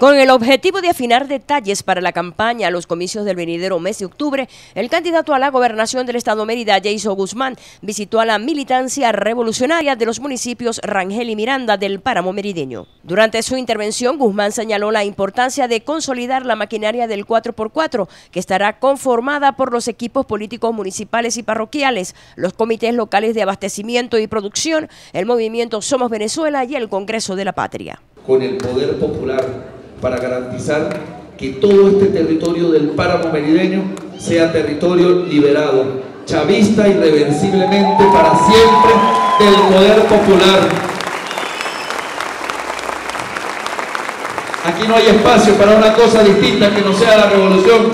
Con el objetivo de afinar detalles para la campaña a los comicios del venidero mes de octubre, el candidato a la gobernación del estado Mérida, Jason Guzmán, visitó a la militancia revolucionaria de los municipios Rangel y Miranda del páramo merideño. Durante su intervención, Guzmán señaló la importancia de consolidar la maquinaria del 4x4, que estará conformada por los equipos políticos municipales y parroquiales, los comités locales de abastecimiento y producción, el movimiento Somos Venezuela y el Congreso de la Patria. Con el poder popular para garantizar que todo este territorio del páramo merideño sea territorio liberado, chavista irreversiblemente para siempre del poder popular. Aquí no hay espacio para una cosa distinta que no sea la revolución.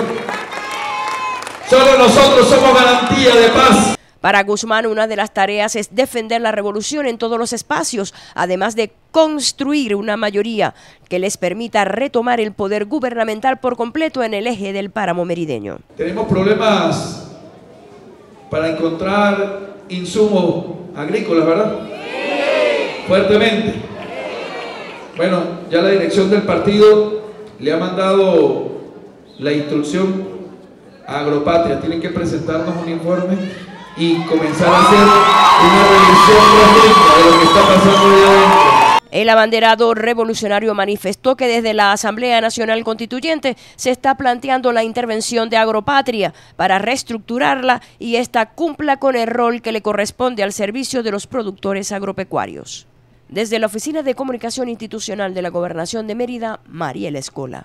Solo nosotros somos garantía de paz. Para Guzmán, una de las tareas es defender la revolución en todos los espacios, además de construir una mayoría que les permita retomar el poder gubernamental por completo en el eje del páramo merideño. Tenemos problemas para encontrar insumos agrícolas, ¿verdad? Fuertemente. Bueno, ya la dirección del partido le ha mandado la instrucción a Agropatria. Tienen que presentarnos un informe y comenzar a hacer una revisión de lo que está pasando. El abanderado revolucionario manifestó que desde la Asamblea Nacional Constituyente se está planteando la intervención de Agropatria para reestructurarla y ésta cumpla con el rol que le corresponde al servicio de los productores agropecuarios. Desde la Oficina de Comunicación Institucional de la Gobernación de Mérida, Mariela Escola.